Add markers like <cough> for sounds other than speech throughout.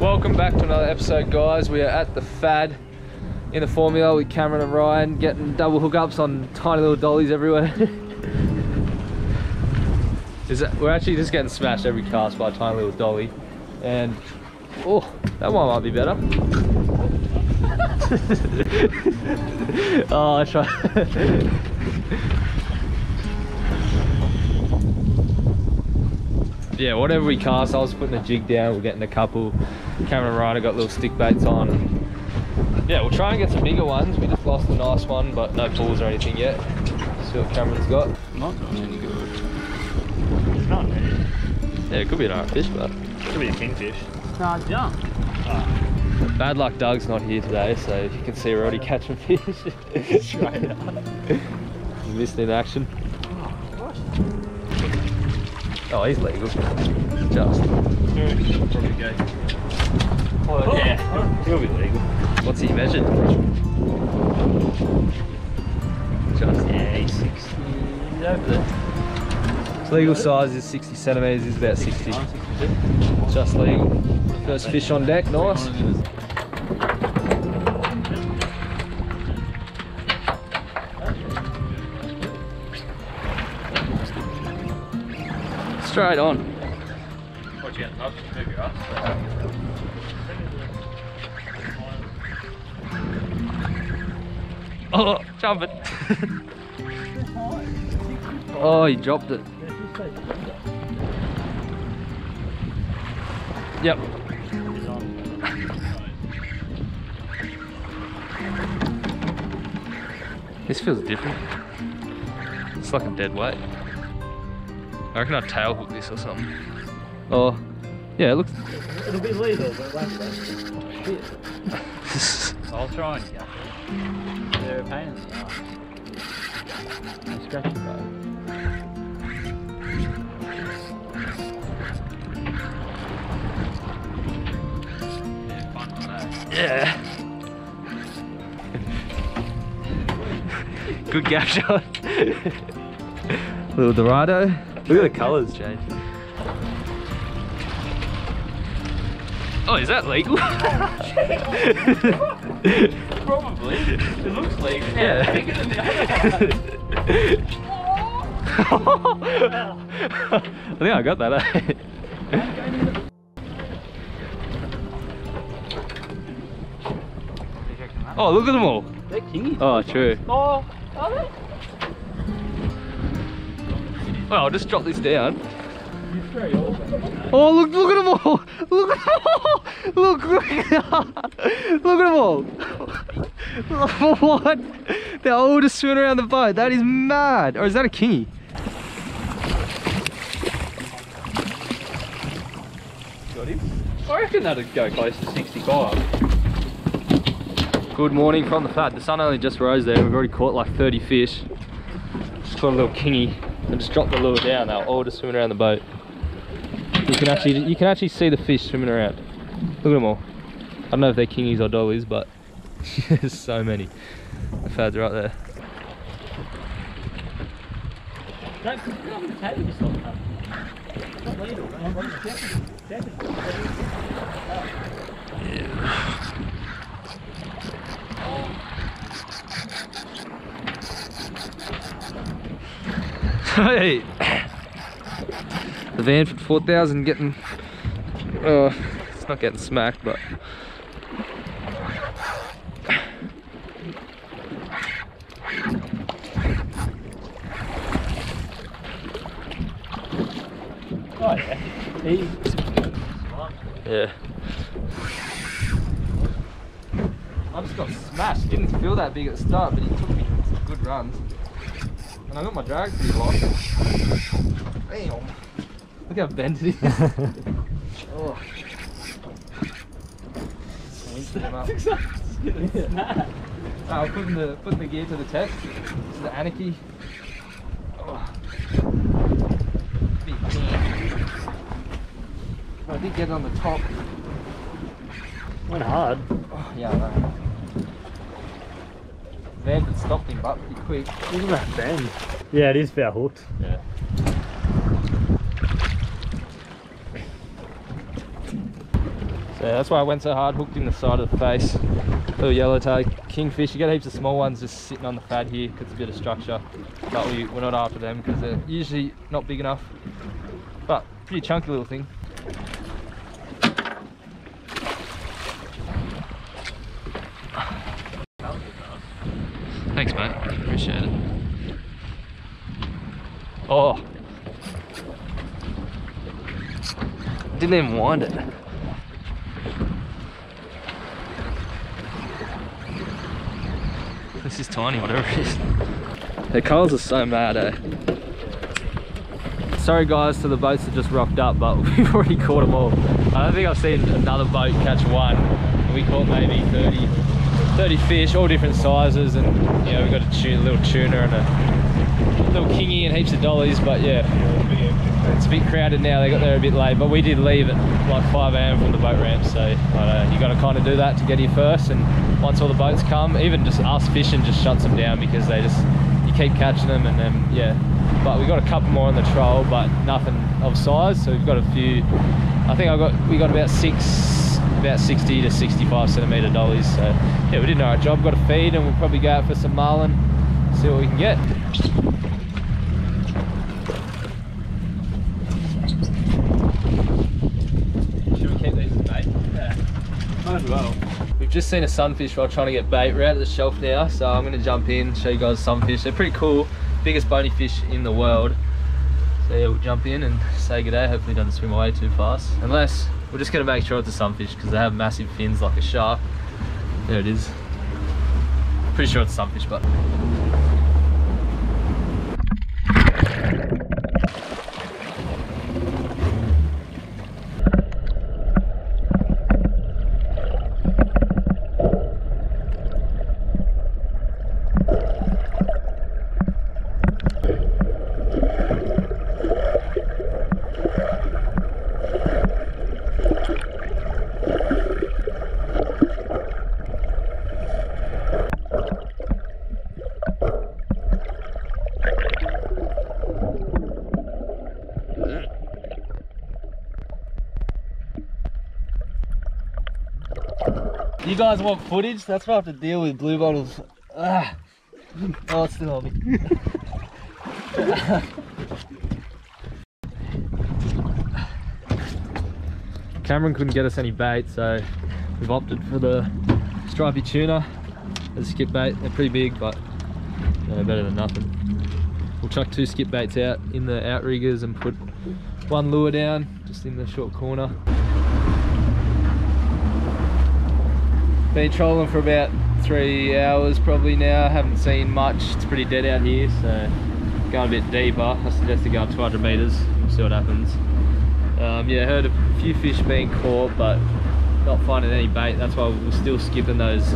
Welcome back to another episode, guys. We are at the Fad in the Formula with Cameron and Ryan, getting double hookups on tiny little dollies everywhere. <laughs> That, we're actually just getting smashed every cast by a tiny little dolly, and oh, that one might be better. <laughs> oh, I try. <laughs> yeah, whatever we cast, I was putting a jig down, we're getting a couple. Cameron and Ryan got little stick baits on. Yeah, we'll try and get some bigger ones. We just lost a nice one, but no pulls or anything yet. See what Cameron's got. Not doing any good. It's not really. Yeah, it could be an alright fish, but Could be a kingfish. Nah, jump. bad luck Doug's not here today, so you can see we're already catching fish. <laughs> Straight up. He's <laughs> missed in action. Oh, Oh, he's legal. Just. Probably go. Oh, yeah. He'll be legal. What's he measured? Just. Yeah, he's 60. He's over there. His legal size is 60 centimetres, is about 60. Just legal. First fish on deck, nice. Straight on. Oh, jump it. <laughs> oh, he dropped it. Yep. This feels different. It's like a dead weight. I reckon I'd tail hook this or something. Oh, yeah, it looks. It'll be legal, but it won't be. <laughs> I'll try and get They're a pain in the ass. They scratch your boat. Yeah, fun one, eh? Yeah. Good gap shot. <laughs> Little Dorado. Look at the colours change. Oh, is that legal? <laughs> Probably. It looks legal. Yeah. Bigger than the other <laughs> I think I got that, eh? Oh, look at them all. They're kingies. Oh, true. Oh, are they? Well, I'll just drop this down. It's very awesome. Oh, look, look at them all! <laughs> Look at them all! Look, look, <laughs> look at them all! <laughs> what? They're all just swimming around the boat. That is mad. Or is that a kingy? Got him? I reckon that'd go close to 65. Good morning from the fad. The sun only just rose there. We've already caught like 30 fish. Just caught a little kingy and just drop the lure down. They're all just swimming around the boat. You can actually you can actually see the fish swimming around. Look at them all. I don't know if they're kingies or dollies, but <laughs> there's so many. The fad's right there. Don't put it on the table just like that. It's not legal. Check it. Check it. Hey! The Vanford 4,000 getting, uh, it's not getting smacked, but Oh yeah. He, yeah. I just got smashed. Didn't feel that big at the start, but he took me some good runs. And I got my drag pretty locked. Damn. Look how bent it is. <laughs> oh. Lift him up. yeah. Uh, putting the putting the gear to the test. This is the Anarchy. Oh. I did get it on the top. Went hard. Oh, yeah, I know. Vanford stopped him up pretty quick. Look at that bend. Yeah, it is fair hooked. Yeah. So that's why I went so hard, hooked in the side of the face. Little yellowtail kingfish. You get heaps of small ones just sitting on the fad here because it's a bit of structure. But we, we're not after them because they're usually not big enough. But pretty chunky little thing. Thanks, mate. Appreciate it. Oh. Didn't even wind it. This is tiny, whatever it is. The colours are so mad, eh? Sorry guys to the boats that just rocked up, but <laughs> we've already caught them all. I don't think I've seen another boat catch one. We caught maybe 30, 30 fish, all different sizes, and you know, we got a little tuna and a little kingy and heaps of dollies, but yeah, it's a bit crowded now. They got there a bit late, but we did leave at like 5 a.m. from the boat ramp, so uh, you got to kind of do that to get here first. And once all the boats come, even just us fishing just shuts them down because they just you keep catching them, and then yeah. But we got a couple more on the troll, but nothing of size. So we've got a few. I think I got we got about six, about 60 to 65 centimeter dollies. So yeah, we did our job. Got a feed, and we'll probably go out for some marlin, see what we can get. Should we keep these as bait? Yeah. Might as well. We've just seen a sunfish while trying to get bait. We're out of the shelf now, so I'm going to jump in, show you guys sunfish. They're pretty cool. Biggest bony fish in the world. So yeah, we'll jump in and say good day. Hopefully doesn't swim away too fast. Unless, we're just going to make sure it's a sunfish because they have massive fins like a shark. There it is. Pretty sure it's sunfish, but... You guys want footage? That's what I have to deal with blue bottles. Ah. Oh, it's still on me. <laughs> Cameron couldn't get us any bait, so we've opted for the stripy tuna as a skip bait. They're pretty big, but you know, better than nothing. We'll chuck two skip baits out in the outriggers and put one lure down just in the short corner. Been trolling for about three hours probably now. Haven't seen much. It's pretty dead out here, so going a bit deeper. I suggest to go up 200 meters. We'll see what happens. Um, yeah, heard a few fish being caught, but not finding any bait. That's why we're still skipping those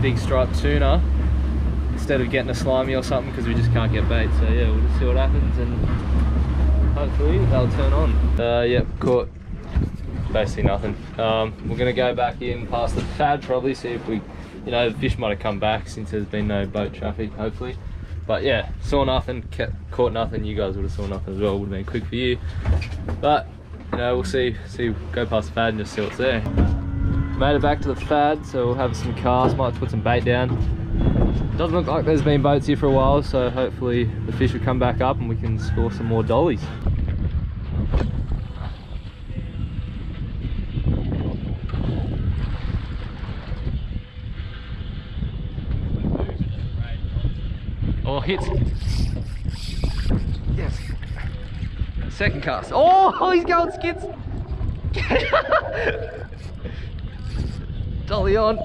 big striped tuna instead of getting a slimy or something because we just can't get bait. So yeah, we'll just see what happens and hopefully they'll turn on. Uh, yep, caught basically nothing. Um, we're gonna go back in past the fad probably, see if we, you know, the fish might have come back since there's been no boat traffic, hopefully. But yeah, saw nothing, kept, caught nothing. You guys would have saw nothing as well. Would have been quick for you. But you know, we'll see. See, go past the fad and just see what's there. Made it back to the fad, so we'll have some casts. Might put some bait down. Doesn't look like there's been boats here for a while, so hopefully the fish will come back up and we can score some more dollies. Oh, hits. Yes. Second cast. Oh, <laughs> he's going skids. Dolly on.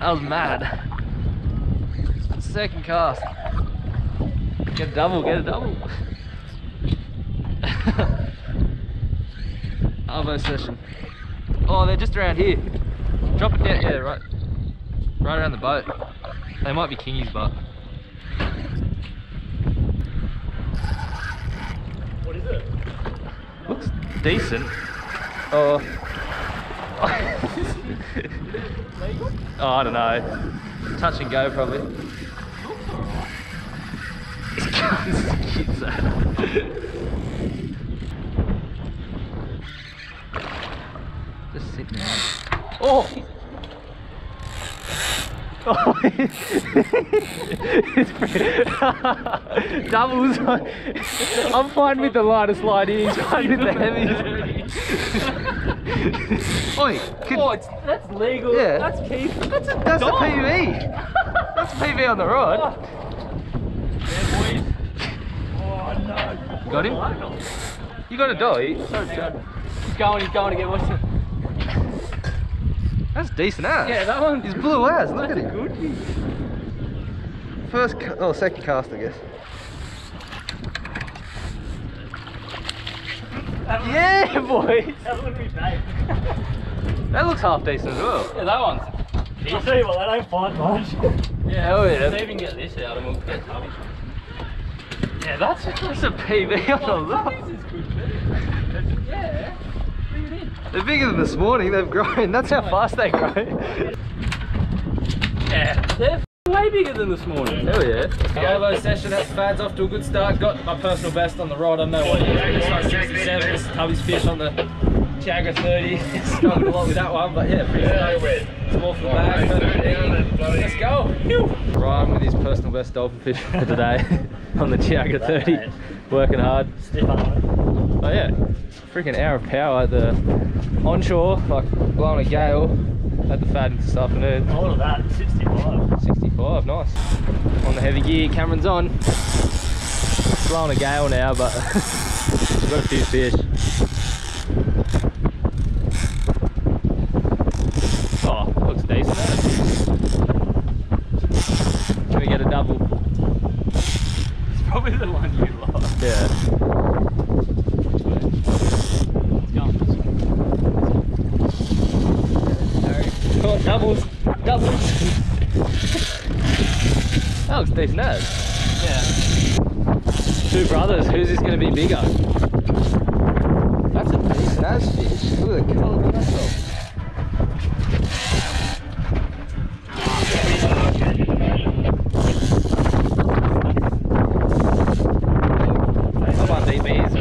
That was mad. Second cast. Get a double, get a double. <laughs> Arvo session. Oh, they're just around here. Drop it down, yeah, right. Right around the boat. They might be kingies, but. What is it? Looks decent. Oh. <laughs> oh, I don't know. Touch and go, probably. <laughs> Just sitting there. Oh! Oh, it's pretty- doubles. I'm fine with the lightest line. He's fine with the <laughs> heavies. Oi, could, Oh, it's, that's legal. Yeah. That's Keith. that's a, that's a PB. That's a PB on the rod. Yeah, boys. Oh, no. Got him? You got a dolly? He's going, he's going to get what's it? That's decent ass. Yeah, that one. He's blue ass. Look at That's him. good. First, oh, second cast, I guess. Yeah, <laughs> boys. That wouldn't be bad. That looks half decent as well. Yeah, that one's. I'll tell you what, they don't fight much. Yeah, Hell yeah. Let's even get this out and we'll get tubby. Yeah, that's that's a PB on the look. This is good too. <laughs> Yeah. Bring it in. They're bigger than this morning. They've grown. That's how fast they grow. Yeah. They're way bigger than this morning. Hell yeah. Solo session, that's fads off to a good start. Got my personal best on the rod. I don't know what it is. It's like 67. This is Tubby's fish on the Tiagra 30. <laughs> Struggled a lot with that one, but yeah, pretty stoked. Small for the bag. perfect eggy. Let's go. Phew. Ryan with his personal best dolphin fish for today <laughs> <laughs> on the Tiagra 30. Working hard. Stiff arm. Oh yeah, freaking hour of power at the onshore, like blowing a gale at the fad this afternoon. All of that, 65. 65, nice. On the heavy gear, Cameron's on. Blowing a gale now, but <laughs> she's got a few fish. Oh, looks decent. eh? Can we get a double? It's probably the one you love. Yeah. It's going this way. Oh, doubles, doubles. that looks decent as. Yeah. Two brothers, whose is going to be bigger? That's a decent as fish. Look at the colour of that dog. That's one DBs.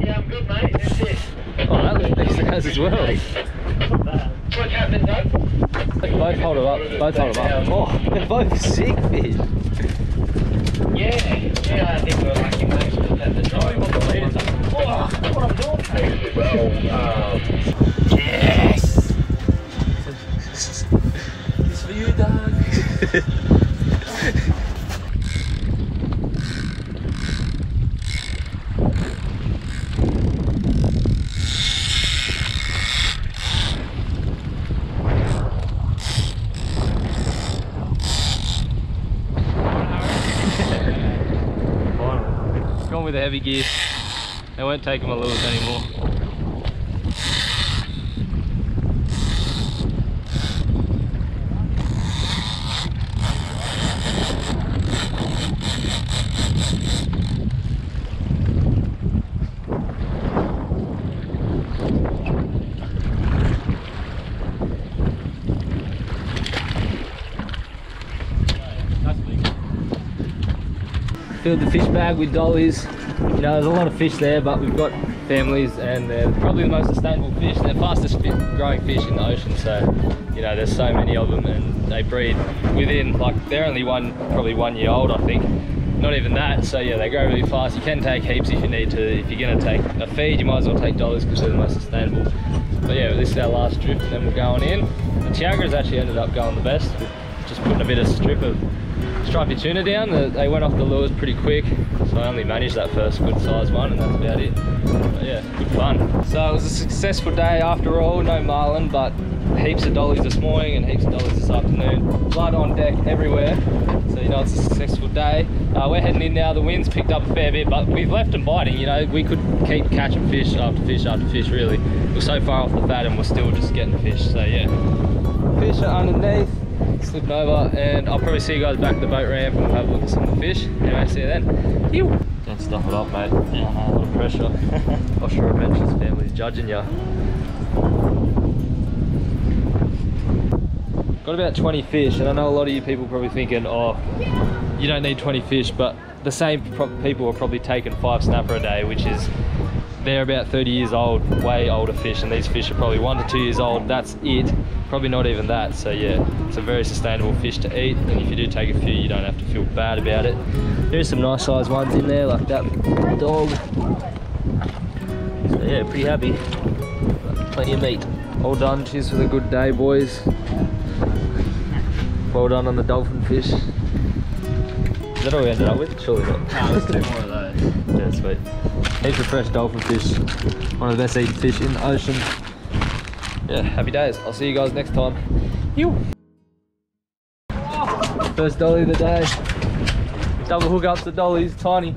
Yeah, I'm good, mate. That's it. Oh, that looks decent as as well. What's happening, though? Both hold it up. Both hold it up. Sick fish. Yeah, yeah, I think we're lucky, mate. At the time. Oh, what I'm doing. Yes! It's for you, dog. Gone with the heavy gear. Won't take my lures anymore. Filled the fish bag with dollies. You know, there's a lot of fish there, but we've got families and they're probably the most sustainable fish. They're fastest growing fish in the ocean, so, you know, there's so many of them and they breed within, like, they're only one, probably one year old, I think. Not even that, so yeah, they grow really fast. You can take heaps if you need to. If you're gonna take a feed, you might as well take dollars because they're the most sustainable. But yeah, this is our last drift and then we're going in. The Tiagra's actually ended up going the best. Just putting a bit of strip of stripy tuna down. The, they went off the lures pretty quick, so I only managed that first good size one, and that's about it. But yeah, good fun. So it was a successful day after all. No marlin, but heaps of dollies this morning and heaps of dollies this afternoon. Blood on deck everywhere. So you know it's a successful day. Uh, we're heading in now. The wind's picked up a fair bit, but we've left them biting. You know, we could keep catching fish after fish after fish. Really, we're so far off the fad, and we're still just getting fish. So yeah, fish are underneath slipping over and I'll probably see you guys back at the boat ramp and we'll have a look at some of the fish. Anyway, see you then. Ew. Don't stuff it up, mate. Yeah, A lot of pressure. <laughs> Offshore Adventures family's judging ya. Got about 20 fish, and I know a lot of you people probably thinking, oh, you don't need 20 fish, but the same people are probably taking five snapper a day, which is they're about 30 years old, way older fish, and these fish are probably one to two years old. That's it. Probably not even that. So yeah, it's a very sustainable fish to eat. And if you do take a few, you don't have to feel bad about it. There's some nice sized ones in there, like that dog. So yeah, pretty happy. Plenty of meat. All done. Cheers for the good day, boys. Well done on the dolphin fish. Is that all we ended up with? Surely not. No, let's do more of those. <laughs> Yeah, sweet. Of fresh dolphin fish. One of the best eaten fish in the ocean. Yeah, happy days. I'll see you guys next time. You. First dolly of the day. Double hookups to dollies, tiny.